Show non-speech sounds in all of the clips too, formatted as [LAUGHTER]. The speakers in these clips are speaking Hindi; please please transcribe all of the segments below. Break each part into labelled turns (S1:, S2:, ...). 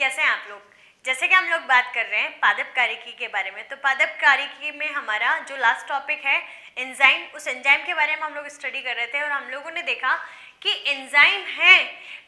S1: कैसे हैं आप लोग? जैसे कि हम लोग बात कर रहे हैं पादप कारिकी के बारे में तो पादप कारिकी में हमारा जो लास्ट टॉपिक है एंजाइम उस एंजाइम के बारे में हम लोग स्टडी कर रहे थे और हम लोगों ने देखा कि एंजाइम है,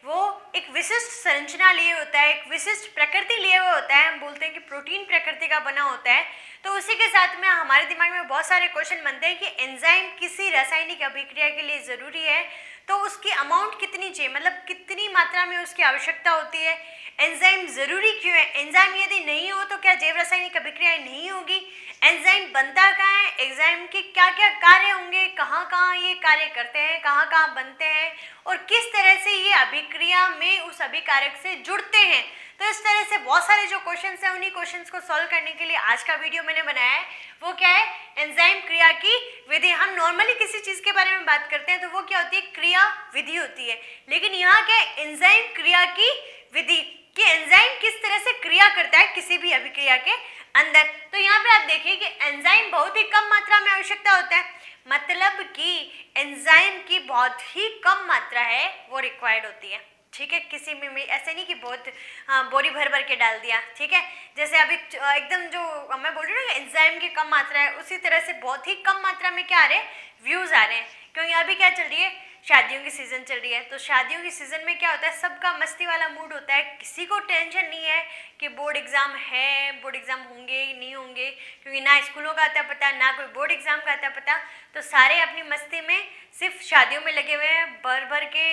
S1: वो एक विशिष्ट संरचना लिए होता है, एक विशिष्ट प्रकृति लिए हुए होता है, हम बोलते हैं कि प्रोटीन प्रकृति का बना होता है। तो उसी के साथ में हमारे दिमाग में बहुत सारे क्वेश्चन बनते हैं कि एंजाइम किसी रासायनिक अभिक्रिया के लिए ज़रूरी है तो उसकी अमाउंट कितनी चाहिए? मतलब कितनी मात्रा में उसकी आवश्यकता होती है? एंजाइम ज़रूरी क्यों है? एंजाइम यदि नहीं हो तो क्या जैव रासायनिक अभिक्रियाएँ नहीं होगी? एंजाइम बनता क्या है? एंजाइम के क्या क्या कार्य होंगे? कहाँ कहाँ ये कार्य करते हैं? कहाँ कहाँ बनते हैं? और किस तरह से ये अभिक्रिया में उस अभिकारक से जुड़ते हैं? तो इस तरह से बहुत सारे जो क्वेश्चन हैं, उन्हीं क्वेश्चंस को सॉल्व करने के लिए आज का वीडियो मैंने बनाया है। वो क्या है? एंजाइम क्रिया की विधि। हम नॉर्मली किसी चीज़ के बारे में बात करते हैं तो वो क्या होती है? क्रिया विधि होती है। लेकिन यहाँ क्या है? एंजाइम क्रिया की विधि कि एंजाइम किस तरह से क्रिया करता है किसी भी अभिक्रिया के अंदर। तो यहाँ पे आप देखिए कि एंजाइम बहुत ही कम मात्रा में आवश्यकता होता है। मतलब कि एंजाइम की बहुत ही कम मात्रा है, वो रिक्वायर्ड होती है। ठीक है? किसी में, में ऐसे नहीं कि बहुत हाँ बोरी भर भर के डाल दिया ठीक है? जैसे अभी एकदम जो मैं बोल रही हूँ ना एंजाइम की कम मात्रा है उसी तरह से बहुत ही कम मात्रा में क्या आ रहे हैं? व्यूज़ आ रहे हैं। क्योंकि अभी क्या चल रही है? शादियों की सीज़न चल रही है। तो शादियों की सीज़न में क्या होता है? सबका मस्ती वाला मूड होता है। किसी को टेंशन नहीं है कि बोर्ड एग्ज़ाम है बोर्ड एग्ज़ाम होंगे नहीं होंगे क्योंकि ना स्कूलों का आता पता ना कोई बोर्ड एग्ज़ाम का आता पता। तो सारे अपनी मस्ती में सिर्फ़ शादियों में लगे हुए हैं भर भर के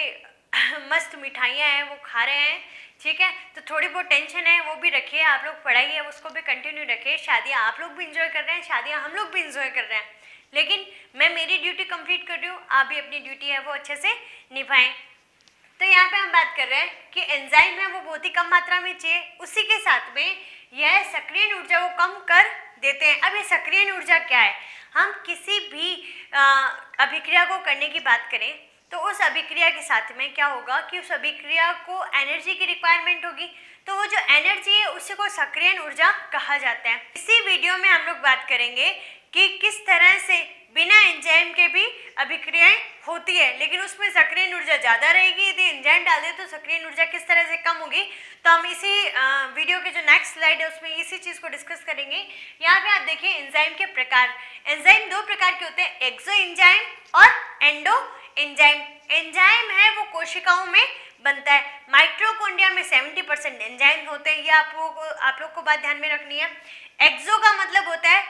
S1: [LAUGHS] मस्त मिठाइयाँ हैं, वो खा रहे हैं, ठीक है? तो थोड़ी बहुत टेंशन है, वो भी रखिए, आप लोग पढ़ाई है उसको भी कंटिन्यू रखिए। शादियाँ आप लोग भी इंजॉय कर रहे हैं, शादियाँ हम लोग भी इंजॉय कर रहे हैं। लेकिन मैं मेरी ड्यूटी कंप्लीट कर रही हूँ, आप भी अपनी ड्यूटी है वो अच्छे से निभाएँ। तो यहाँ पे हम बात कर रहे हैं कि एंजाइम है, वो बहुत ही कम मात्रा में चाहिए। उसी के साथ में यह सक्रिय ऊर्जा को कम कर देते हैं। अब ये सक्रिय ऊर्जा क्या है? हम किसी भी अभिक्रिया को करने की बात करें तो उस अभिक्रिया के साथ में क्या होगा कि उस अभिक्रिया को एनर्जी की रिक्वायरमेंट होगी। तो वो जो एनर्जी है, उसी को सक्रिय ऊर्जा कहा जाता है। इसी वीडियो में हम लोग बात करेंगे कि किस तरह से बिना एंजाइम के भी अभिक्रियाएँ होती है, लेकिन उसमें सक्रिय ऊर्जा ज़्यादा रहेगी। यदि एंजाइम डाल दे तो सक्रिय ऊर्जा किस तरह से कम होगी? तो हम इसी वीडियो के जो नेक्स्ट स्लाइड है, उसमें इसी चीज़ को डिस्कस करेंगे। यहाँ पे आप देखिए एंजाइम के प्रकार। एंजाइम दो प्रकार के होते हैं एक्सो एंजाइम और एंडो एंजाइम एंजाइम है, वो कोशिकाओं में बनता है। माइट्रोकोन्डिया में 70 परसेंट एंजाइम होते हैं, ये आप लोगों को, आप लोग को बात ध्यान में रखनी है। एक्सो का मतलब होता है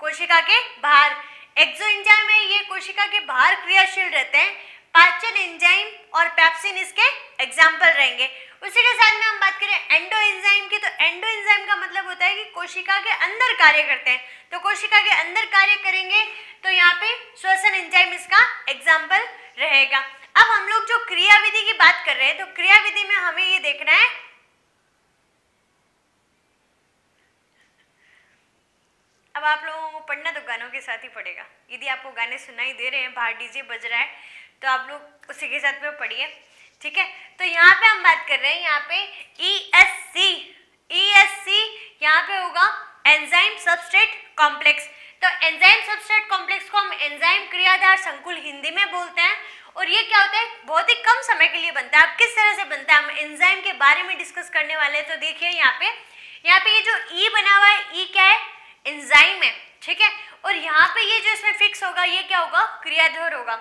S1: कोशिका के बाहर। एक्सो एंजाइम है, ये कोशिका के बाहर क्रियाशील रहते हैं। पाचन एंजाइम और पैप्सिन इसके एग्ज़ाम्पल रहेंगे। उसी के साथ में हम बात करें एंडो एंजाइम की तो एंडो एंजाइम का मतलब होता है कि कोशिका के अंदर कार्य करते हैं। तो कोशिका के अंदर कार्य करेंगे तो यहाँ पे श्वसन एंजाइम इसका एग्ज़ाम्पल रहेगा। अब हम लोग जो क्रिया विधि की बात कर रहे हैं तो क्रिया विधि में हमें ये देखना है। अब आप लोगों को पढ़ना तो गानों के साथ ही पड़ेगा। यदि आपको गाने सुनाई दे रहे हैं, बाहर डीजे बज रहा है तो आप लोग उसी के साथ में पढ़िए। ठीक है? तो यहाँ पे हम बात कर रहे हैं, यहाँ पे E S C E S C यहाँ पे होगा एंजाइम सबस्ट्रेट कॉम्प्लेक्स। तो एंजाइम सबस्ट्रेट कॉम्प्लेक्स को हम एंजाइम क्रियाधार संकुल हिंदी में बोलते हैं, और ये क्या होता है? बहुत ही कम समय के लिए बनता है। आप किस तरह से बनता है? हम एंजाइम के बारे में डिस्कस करने वाले हैं। तो देखिए यहाँ पे यहाँ पे ये जो ई बना हुआ है ई क्या है? एंजाइम है, ठीक है? और यहाँ पे ये जो इसमें फिक्स होगा, ये क्या होगा? क्रियाधर होगा।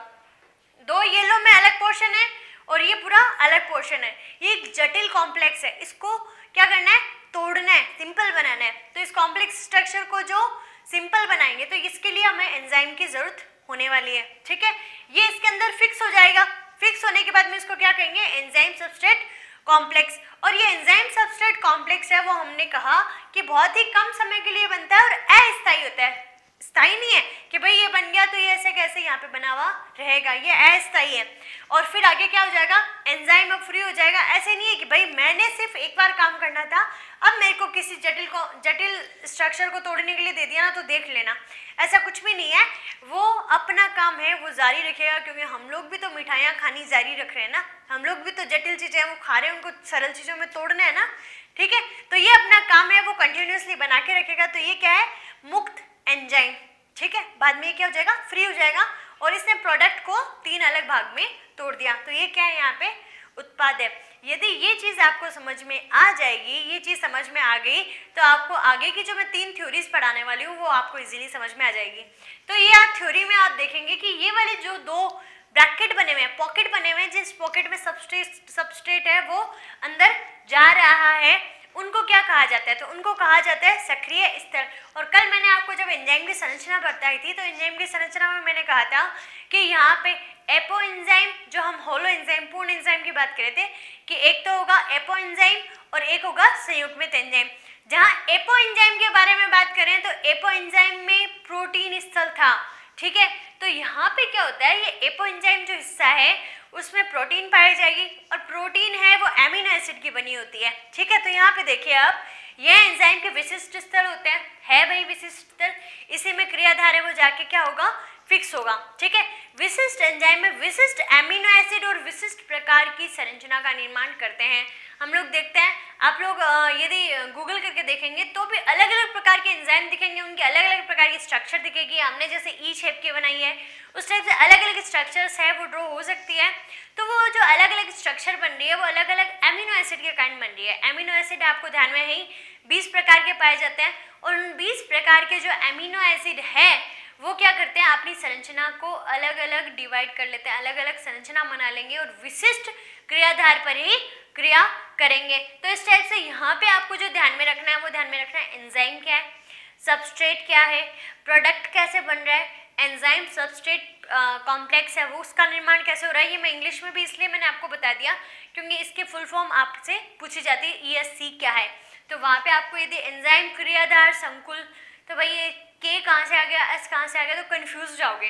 S1: दो येलो में अलग पोर्शन है, और ये पूरा अलग पोर्शन है। ये एक जटिल कॉम्प्लेक्स है। इसको क्या करना है? तोड़ना है सिंपल बनाना है। तो इस कॉम्प्लेक्स स्ट्रक्चर को जो सिंपल बनाएँगे तो इसके लिए हमें एंजाइम की ज़रूरत होने वाली है, ठीक है? ये इसके अंदर फिक्स हो जाएगा। फिक्स होने के बाद में इसको क्या कहेंगे? एंजाइम सबस्ट्रेट कॉम्प्लेक्स और ये एंजाइम सबस्ट्रेट कॉम्प्लेक्स है, वो हमने कहा कि बहुत ही कम समय के लिए बनता है और अस्थायी होता है। स्थायी नहीं है कि भाई ये बन गया तो ये ऐसे कैसे यहाँ पे बना हुआ रहेगा? ये अस्थायी है। और फिर आगे क्या हो जाएगा? एंजाइम अब फ्री हो जाएगा। ऐसे नहीं है कि भाई मैंने सिर्फ़ एक बार काम करना था, अब मेरे को किसी जटिल को, जटिल स्ट्रक्चर को तोड़ने के लिए दे दिया ना तो देख लेना। ऐसा कुछ भी नहीं है। वो अपना काम है, वो जारी रखेगा, क्योंकि हम लोग भी तो मिठाइयाँ खानी जारी रख रहे हैं ना। हम लोग भी तो जटिल चीज़ें हैं, वो खा रहे हैं, उनको सरल चीज़ों में तोड़ना है ना। ठीक है? तो ये अपना काम है, वो कंटिन्यूसली बना के रखेगा। तो ये क्या है? मुक्त एंजाइम ठीक है? बाद में ये क्या हो जाएगा? फ्री हो जाएगा। और इसने प्रोडक्ट को तीन अलग भाग में तोड़ दिया। तो ये क्या है यहाँ पे? उत्पाद है। यदि ये चीज़ आपको समझ में आ जाएगी, ये चीज़ समझ में आ गई तो आपको आगे की जो मैं तीन थ्योरीज पढ़ाने वाली हूँ, वो आपको इजीली समझ में आ जाएगी। तो ये आप थ्योरी में आप देखेंगे कि ये वाले जो दो ब्रैकेट बने हुए हैं पॉकेट बने हुए हैं, जिस पॉकेट में सबस्ट्रेट सबस्ट्रेट है, वो अंदर जा रहा है। उनको क्या कहा जाता है? तो उनको कहा जाता है सक्रिय स्तर और कल मैंने आपको जब एंजाइम की संरचना बताई थी तो एंजाइम की संरचना में मैंने कहा था कि यहाँ पे एपो एंजाइम जो हम होलो एंजाइम पूर्ण एंजाइम की बात कर थे, कि एक तो होगा एपो एंजाइम और एक होगा संयुग्मित एंजाइम जहाँ एपो एंजाइम के बारे में बात करें तो एपो एंजाइम में प्रोटीन स्थल था, ठीक है? तो यहाँ पे क्या होता है? ये एपो एंजाइम जो हिस्सा है उसमें प्रोटीन पाई जाएगी और प्रोटीन है वो एमिनो एसिड की बनी होती है। ठीक है तो यहाँ पे देखिए आप ये एंजाइम के विशिष्ट स्थल होते हैं। है भाई विशिष्ट स्थल, इसी में क्रियाधार है वो जाके क्या होगा? फिक्स होगा। ठीक है, विशिष्ट एंजाइम में विशिष्ट एमिनो एसिड और विशिष्ट प्रकार की संरचना का निर्माण करते हैं। हम लोग देखते हैं। आप लोग यदि गूगल करके देखेंगे तो भी अलग अलग प्रकार के एंजाइम दिखेंगे, उनके अलग अलग प्रकार की स्ट्रक्चर दिखेगी। हमने जैसे ई शेप की बनाई है, उस टाइप से अलग अलग स्ट्रक्चर्स है, वो ड्रॉ हो सकती है। तो वो जो अलग अलग स्ट्रक्चर बन रही है, वो अलग अलग एमिनो एसिड के कारण बन रही है। एमिनो एसिड आपको ध्यान में है बीस प्रकार के पाए जाते हैं। और उन बीस प्रकार के जो एमिनो एसिड है, वो क्या करते हैं, अपनी संरचना को अलग अलग डिवाइड कर लेते हैं अलग अलग संरचना बना लेंगे। और विशिष्ट क्रियाधार पर ही क्रिया करेंगे। तो इस टाइप से यहाँ पे आपको जो ध्यान में रखना है, वो ध्यान में रखना है एंजाइम क्या है? सबस्ट्रेट क्या है? प्रोडक्ट कैसे बन रहा है? एंजाइम सबस्ट्रेट कॉम्प्लेक्स है, वो उसका निर्माण कैसे हो रहा है? ये मैं इंग्लिश में भी इसलिए मैंने आपको बता दिया, क्योंकि इसके फुल फॉर्म आपसे पूछी जाती है ई एस सी क्या है? तो वहाँ पे आपको यदि एंजाइम क्रियाधार संकुल तो भाई ये के कहाँ से आ गया? एस कहाँ से आ गया? तो कन्फ्यूज़ जाओगे।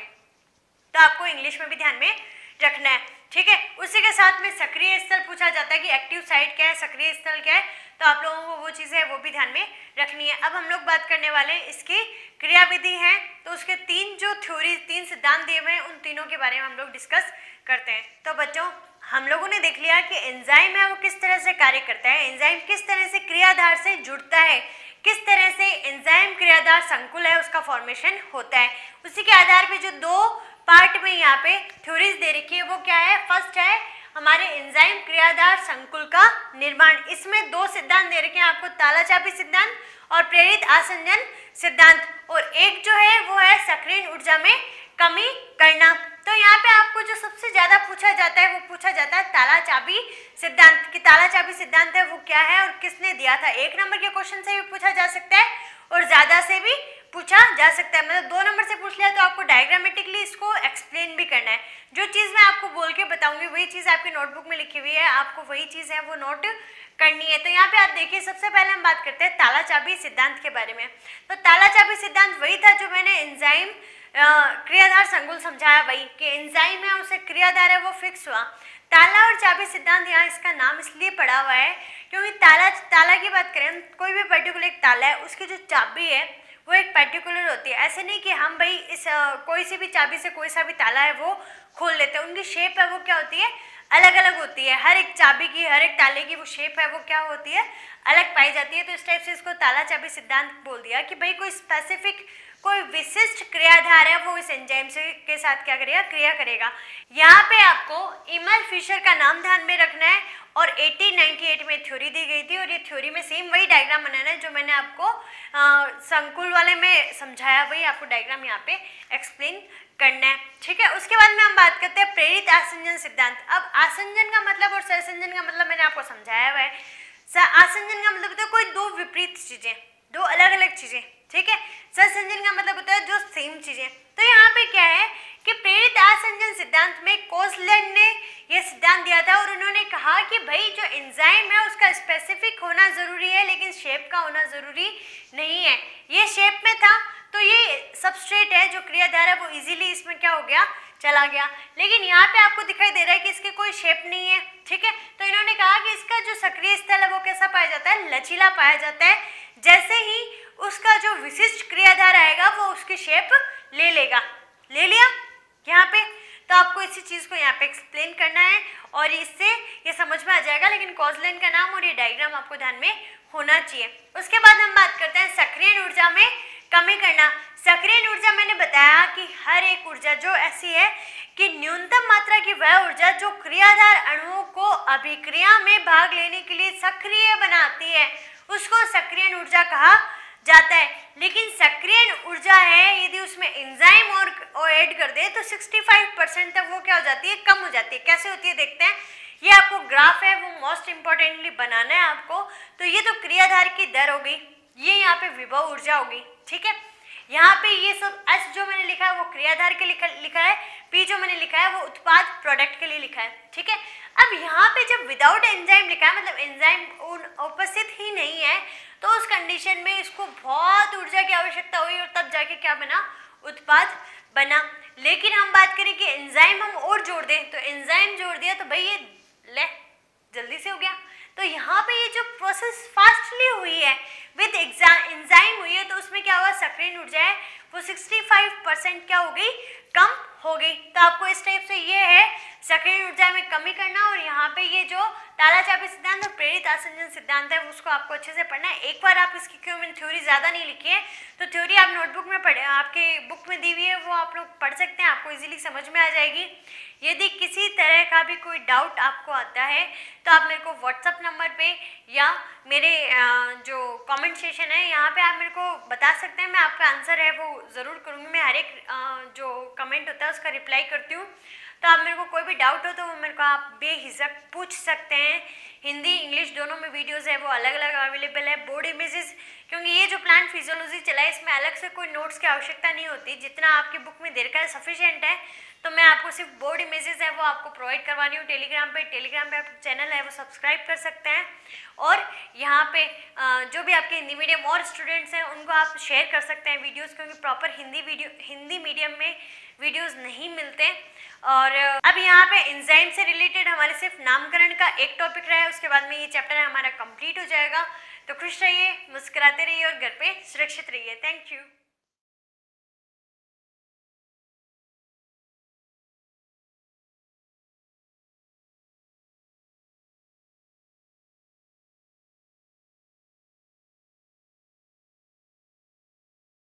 S1: तो आपको इंग्लिश में भी ध्यान में रखना है। ठीक है? उसी के साथ में सक्रिय स्थल पूछा जाता है कि एक्टिव साइट क्या है, सक्रिय स्थल क्या है? तो आप लोगों को वो चीज़ें वो भी ध्यान में रखनी है। अब हम लोग बात करने वाले हैं इसकी क्रियाविधि है। तो उसके तीन जो थ्योरी तीन सिद्धांत दिए हुए हैं, उन तीनों के बारे में हम लोग डिस्कस करते हैं। तो बच्चों, हम लोगों ने देख लिया कि एंजाइम है वो किस तरह से कार्य करता है एंजाइम किस तरह से क्रियाधार से जुड़ता है, किस तरह से एंजाइम क्रियाधार संकुल है, उसका फॉर्मेशन होता है। उसी के आधार पे जो दो पार्ट में यहाँ पे थ्योरीज दे रखी है। वो क्या है? फ़र्स्ट है हमारे एंजाइम क्रियाधार संकुल का निर्माण। इसमें दो सिद्धांत दे रखे हैं आपको, तालाचापी सिद्धांत और प्रेरित आसंजन सिद्धांत। और एक जो है, वो है सक्रिय ऊर्जा में कमी करना। तो यहाँ पे आपको जो सबसे ज़्यादा पूछा जाता है, वो पूछा जाता है ताला चाबी सिद्धांत कि। ताला चाबी सिद्धांत है, वो क्या है और किसने दिया था? एक नंबर के क्वेश्चन से भी पूछा जा सकता है और ज़्यादा से भी पूछा जा सकता है। मतलब दो नंबर से पूछ लिया तो आपको डायग्रामेटिकली इसको एक्सप्लेन भी करना है। जो चीज़ मैं आपको बोल के बताऊँगी, वही चीज़ आपकी नोटबुक में लिखी हुई है। आपको वही चीज़ है, वो नोट करनी है। तो यहाँ पे आप देखिए, सबसे पहले हम बात करते हैं ताला चाबी सिद्धांत के बारे में। तो ताला चाबी सिद्धांत वही था जो मैंने एंजाइम क्रियाधार संगुल समझाया, वही कि एंजाइम है उसे क्रियाधार है, वो फिक्स हुआ। ताला और चाबी सिद्धांत यहाँ इसका नाम इसलिए पड़ा हुआ है क्योंकि ताला ताला की बात करें, कोई भी पर्टिकुलर एक ताला है, उसकी जो चाबी है वो एक पर्टिकुलर होती है। ऐसे नहीं कि हम भाई इस आ, कोई सी भी चाबी से कोई सा भी ताला है वो खोल लेते हैं। उनकी शेप है वो क्या होती है? अलग अलग होती है। हर एक चाबी की हर एक ताले की वो शेप है वो क्या होती है? अलग पाई जाती है। तो इस टाइप से इसको ताला चाबी सिद्धांत बोल दिया कि भाई कोई स्पेसिफिक कोई विशिष्ट क्रियाधार है वो इस एंजाइम से के साथ क्या करेगा? क्रिया करेगा। यहाँ पे आपको इमल फिशर का नाम ध्यान में रखना है और 1898 में थ्योरी दी गई थी और ये थ्योरी में सेम वही डायग्राम बनाना है जो मैंने आपको संकुल वाले में समझाया, वही आपको डायग्राम यहाँ पे एक्सप्लेन करना है। ठीक है, उसके बाद में हम बात करते हैं प्रेरित आसंजन सिद्धांत। अब आसंजन का मतलब और सरसंजन का मतलब मैंने आपको समझाया हुआ है। आसंजन का मतलब होता है कोई दो विपरीत चीज़ें, दो अलग अलग चीज़ें, ठीक है? सरसंजन का मतलब होता है जो सेम चीज़ें। तो यहाँ पे क्या है? कि प्रेरित आसंजन सिद्धांत में कोसलैंड ने यह सिद्धांत दिया था और उन्होंने कहा कि भाई, जो एंजाइम है, उसका स्पेसिफिक होना ज़रूरी है, लेकिन शेप का होना ज़रूरी नहीं है। ये शेप में था तो ये सबस्ट्रेट है जो क्रियाधार है, वो इजीली इसमें क्या हो गया? चला गया। लेकिन यहाँ पे आपको दिखाई दे रहा है कि इसके कोई शेप नहीं है, ठीक है? तो इन्होंने कहा कि इसका जो सक्रिय स्थल है, वो कैसा पाया जाता है? लचीला पाया जाता है। जैसे ही उसका जो विशिष्ट क्रियाधार आएगा, वो उसकी शेप ले लेगा। ले लिया? यहाँ पे। तो आपको इसी चीज़ को यहाँ पे एक्सप्लेन करना है और इससे ये समझ में आ जाएगा, लेकिन कॉजलाइन का नाम और ये डायग्राम आपको ध्यान में होना चाहिए। उसके बाद हम बात करते हैं सक्रिय ऊर्जा में कमी करना। सक्रिय ऊर्जा मैंने बताया कि हर एक ऊर्जा जो ऐसी है कि न्यूनतम मात्रा की वह ऊर्जा जो क्रियाधार अणुओं को अभिक्रिया में भाग लेने के लिए सक्रिय बनाती है, उसको सक्रिय ऊर्जा कहा जाता है। लेकिन सक्रिय ऊर्जा है यदि उसमें एंजाइम और, ऐड कर दे तो 65 परसेंट तक वो क्या हो जाती है? कम हो जाती है। कैसे होती है देखते हैं। ये आपको ग्राफ है वो मोस्ट इंपॉर्टेंटली बनाना है आपको। तो ये तो क्रियाधार की दर हो गई ये यहाँ पे विभव ऊर्जा होगी ठीक है? यहाँ पे ये सब एस जो मैंने लिखा है वो क्रियाधार के लिखा लिखा है। पी जो मैंने लिखा है वो उत्पाद प्रोडक्ट के लिए लिखा है ठीक है? अब यहाँ पे जब विदाउट एंजाइम लिखा है मतलब एंजाइम उपस्थित ही नहीं है तो उस कंडीशन में इसको बहुत ऊर्जा की आवश्यकता हुई और तब जाके क्या बना? उत्पाद बना। लेकिन हम बात करें कि एंजाइम हम और जोड़ दें तो एंजाइम जोड़ दिया तो भाई ये ले, जल्दी से हो गया। तो यहाँ पे ये जो प्रोसेस फास्टली हुई है विद एंजाइम हुई है तो उसमें क्या हुआ? सक्रिय ऊर्जा है, वो 65 परसेंट क्या हो गई? कम हो गई। तो आपको इस टाइप से ये है सक्रिय ऊर्जा में कमी करना और यहाँ पे ये जो ताला चापी सिद्धांत और प्रेरित आसंजन सिद्धांत है, उसको आपको अच्छे से पढ़ना है। एक बार आप इसकी क्यों मैंने थ्योरी ज़्यादा नहीं लिखी है तो थ्योरी आप नोटबुक में पढ़े, आपके बुक में दी हुई है, वो आप लोग पढ़ सकते हैं, आपको इजीली समझ में आ जाएगी। यदि किसी तरह का भी कोई डाउट आपको आता है तो आप मेरे को व्हाट्सअप नंबर पे या मेरे जो कमेंट सेशन है, यहाँ पे आप मेरे को बता सकते हैं, मैं आपका आंसर है वो ज़रूर करूँगी। मैं हर एक जो कमेंट होता है, उसका रिप्लाई करती हूँ। तो आप मेरे को कोई भी डाउट हो तो वो मेरे को आप बेहिजक पूछ सकते हैं। हिंदी, इंग्लिश दोनों में वीडियोस है, वो अलग अलग अवेलेबल है बोर्ड इमेजेस क्योंकि ये जो प्लांट फिजियोलॉजी चला है, इसमें अलग से कोई नोट्स की आवश्यकता नहीं होती। जितना आपकी बुक में देर का सफिशियंट है तो मैं आपको सिर्फ़ बोर्ड इमेजेस है, वो आपको प्रोवाइड करवानी हूँ। टेलीग्राम पे टेलीग्राम पे आपका चैनल है, वो सब्सक्राइब कर सकते हैं। और यहाँ पे जो भी आपके हिंदी मीडियम और स्टूडेंट्स हैं, उनको आप शेयर कर सकते हैं वीडियोज़ क्योंकि proper Hindi video Hindi medium में वीडियोज़ नहीं मिलते। और अब यहाँ पे इंजाइम से रिलेटेड हमारे सिर्फ़ नामकरण का एक टॉपिक रहा है, उसके बाद में ये चैप्टर हमारा कंप्लीट हो जाएगा। तो खुश रहिए, मुस्कुराते रहिए और घर पे सुरक्षित रहिए। Thank you